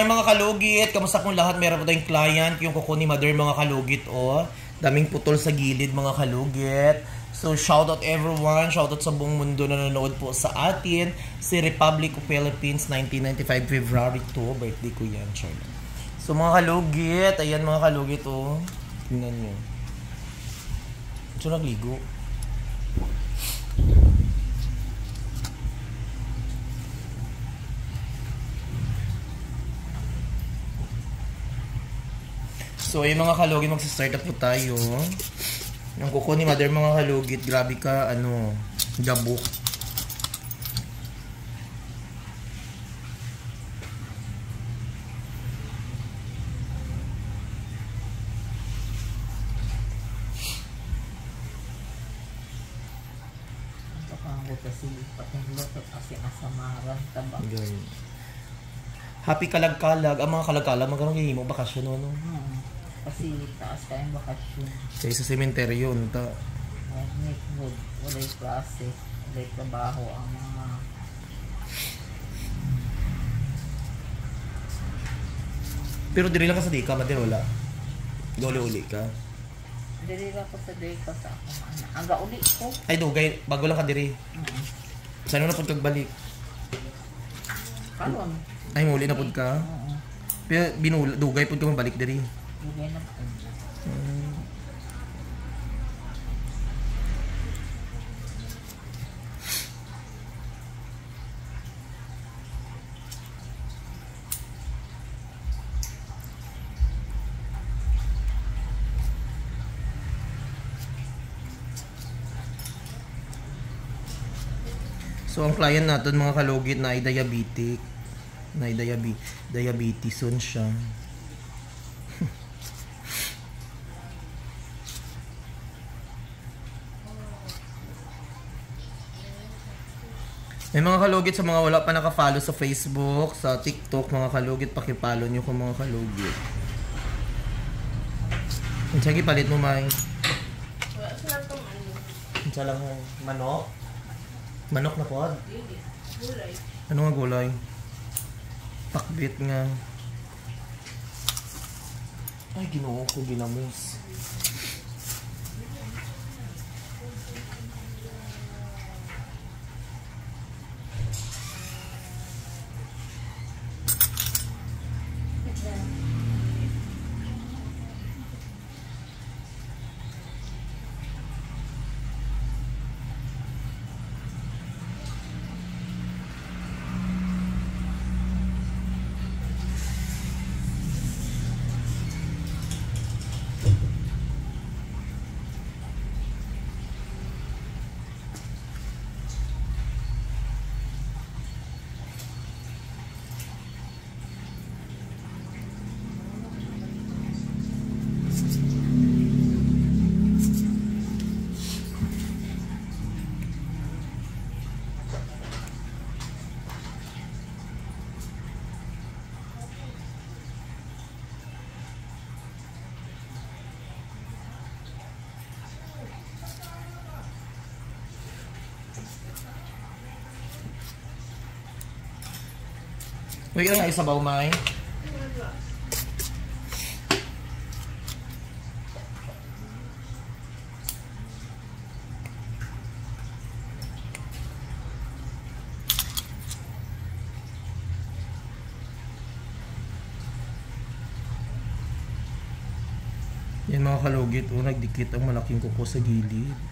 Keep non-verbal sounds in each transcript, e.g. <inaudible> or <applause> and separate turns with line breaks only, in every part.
Ay mga kalugit, kamusta kung lahat? Meron po tayong client, yung kuko ni Mother mga kalugit, oh. Daming putol sa gilid mga kalugit. So shout out everyone, shout out sa buong mundo na nanonood po sa atin. Si Republic of Philippines 1995 February 2, birthday ko yan, Charlotte. So mga kalugit, ayan mga kalugit, oh. Tingnan nyo. So nagligo. So, ayun mga kalugit, magsa-start up po tayo. Yung kuko ni mother mga kalugit, grabe ka, ano, gabok.
Kasi patunglo to kasi asamaran taba.
Happy kalag-kalag. Ang mga kalag-kalag, magkaroon kayo mo bakasyon, no?
Hmm. Kasi taas kayong bakasyon.
Sa sementeryo, ta.
May good. Walay klase. Walay trabaho ang mga
Pero diri lang ka sa Dika, mother, wala. Dole-uli ka.
Ko sa day ko sa akong anak. Ang gauli ko.
Ay, dugay, bago lang ka diri.
Mm.
Saan na po kagbalik?
Karon.
Ay, muli na po ka.
Oo.
Pero binul dugay po ka mabalik diri.
Po.
So, ang client natin mga kalugit na ay diabetic. Na ay diabe diabetes yun siya. May mga kalugit sa mga wala pa nakafollow sa Facebook, sa TikTok, mga kalugit, pakipollow nyo kung mga kalugit. Sige, palit mo, May.
Wala sila itong ano,
lang ang manok. Manok na pod.
hindi, gulay.
Ano nga gulay? Pakbit nga. Ay, ginoo ko ginamos. Uy, ano nga isabaw, May? Yan mga kalugit, oh, nagdikit ang malaking kuko sa gilid.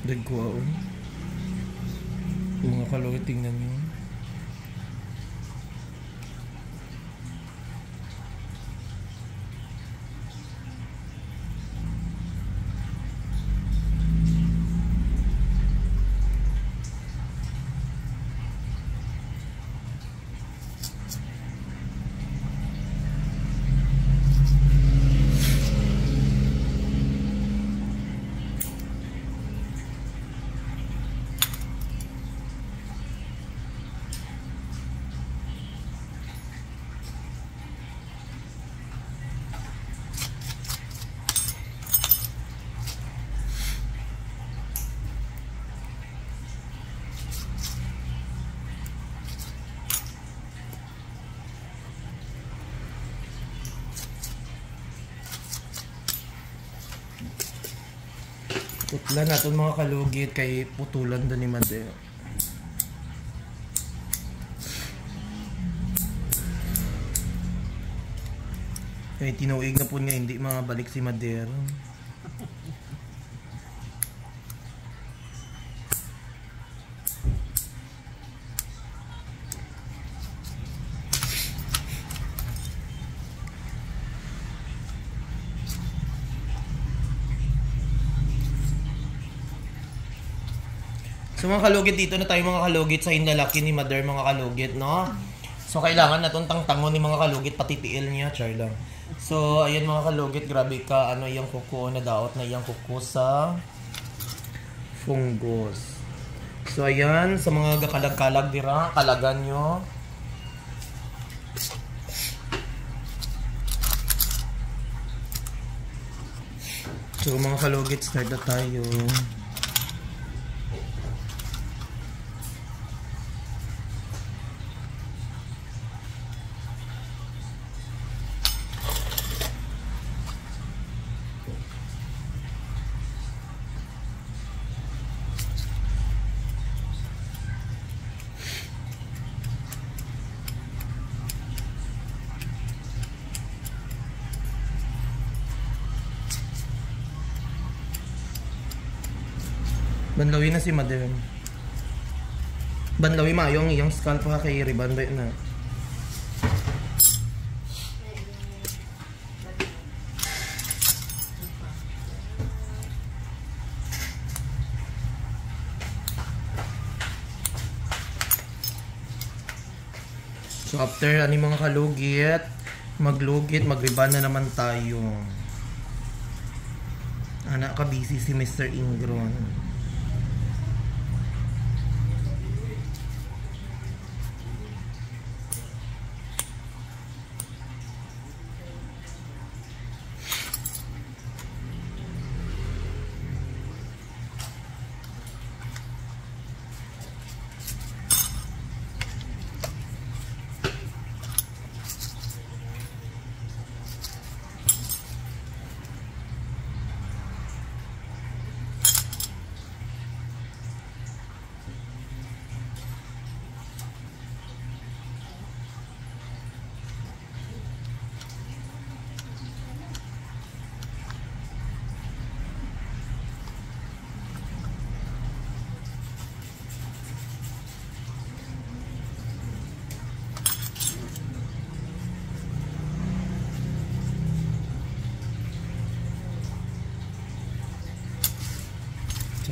Dagwa oh. Mga kalawit, tingnan nyo. Putla natin mga kalugit kay putulan doon ni Madeo. Kaya tinuig na po niya, hindi makabalik si Madero. Mga kalugit, dito na tayo mga kalugit sa hinlalaki ni Mother mga kalugit, no? So kailangan natong tangtangon ni mga kalugit, pati tiil niya, char lang. So ayun mga kalugit, grabe ka, ano yung kuko na daot na yung kuko sa fungus. So ayan, sa mga gakalag-kalag dira, kalagan nyo. So mga kalugit, start na tayo. Banlawi na si Madam. Banlawi ma, yung iyong scalp ha kay Riban ba na. So after ani mga kalugit, maglugit, magriban na naman tayo. Anak ka busy si Mr. Ingron.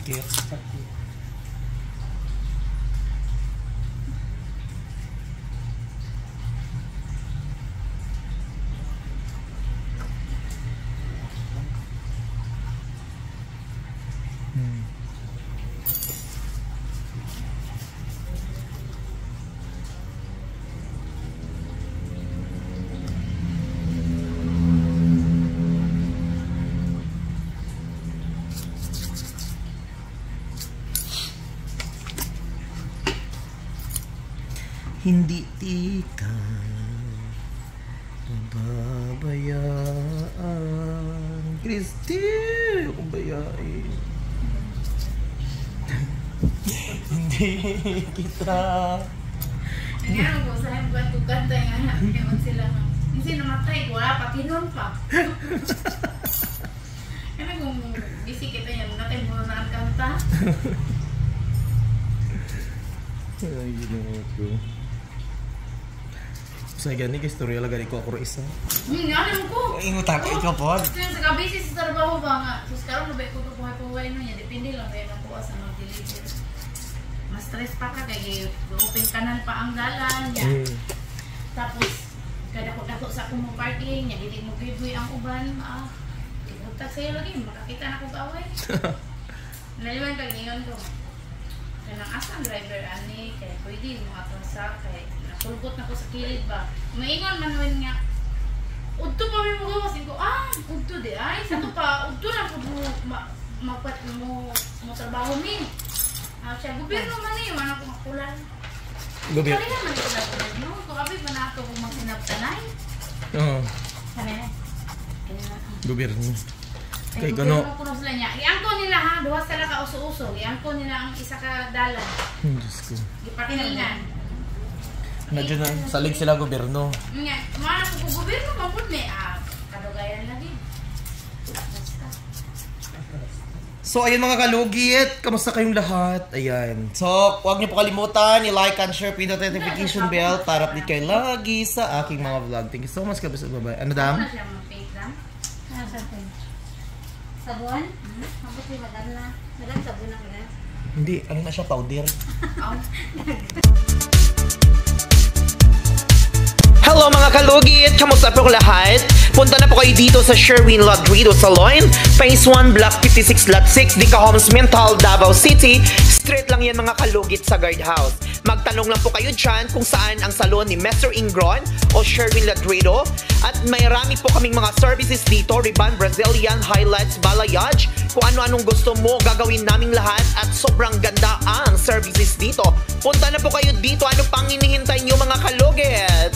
gift. Hindi tika pababayaan Christy! Akong bayain <laughs> Hindi kita
Nga, kung saan ba ito kanta yung anak, ewan sila. Hindi namatay, wala pa, tinon <laughs> pa. Kaya kung busy kita yan, natay mo na ang kanta. ta.
Ay, ginawa ko. Sa gani, kay storya lang gani ko ako isa.
Hmm, alam ko.
Ingutak ko po.
Kasi sa kabisi sa trabaho ba nga. Na ba ko buhay-buhay no niya. Depende lang kaya nakuha sa mag-deliver. Mas stress pa ka kay open kanan pa ang dalan niya.
Mm.
Tapos kada ko dako sa akong mga parking niya dili mo giveaway ang uban. Ah, ibutak sa'yo lagi makakita na ko kaway. <laughs> Naliman kag ingon ko. Kanang asa ang driver ani kay pwede mo atrasak kay nasulgot na ko sa kilid ba. Maingon man wen nga Udto pa may mga gawas ko. Ah, udto di ay. Sa to pa, udto na po mo ma, magpat mo mo trabaho mi. Ah, siya gobyerno man ni man ako makulan.
Gabi.
Kaya naman ko na no. Kung abi pa na ako kung magsinabtanay.
Oo.
Kami na.
Gobyerno.
Kay
gano.
kuno sila niya. Iangko nila ha, duha sila ka uso-uso. Iangko nila ang isa ka dalan.
Hmm, Diyos ko.
Gipakilingan.
Medyo na, salig sila gobyerno.
Nga, ko kung gobyerno mapud may ah, kadugayan lagi.
So, ayun mga kalugit, kamusta kayong lahat? Ayan. So, huwag niyo po kalimutan, i-like and share, pindot notification bell para update kayo lagi sa aking mga vlog. Thank you so much, kabisa babay. Ano dam?
na siya mga fake dam.
Nasa ito. Sabon? Hmm? Mabot yung madam na. Madam, sabon na ka
Hindi, ano na siya, powder.
Aw. <laughs>
Hello mga kalugit! Kamusta po lahat? Punta na po kayo dito sa Sherwin Ladrido Salon, Phase 1, Block 56, Lot 6, Dica Homes, Mental, Davao City. Straight lang yan mga kalugit sa guardhouse. Magtanong lang po kayo dyan kung saan ang salon ni Mr. Ingron o Sherwin Ladrido. At may rami po kaming mga services dito, Riban, Brazilian, Highlights, Balayage. Kung ano-anong gusto mo, gagawin naming lahat at sobrang ganda ang services dito. Punta na po kayo dito. Ano pang hinihintay nyo mga kalugit?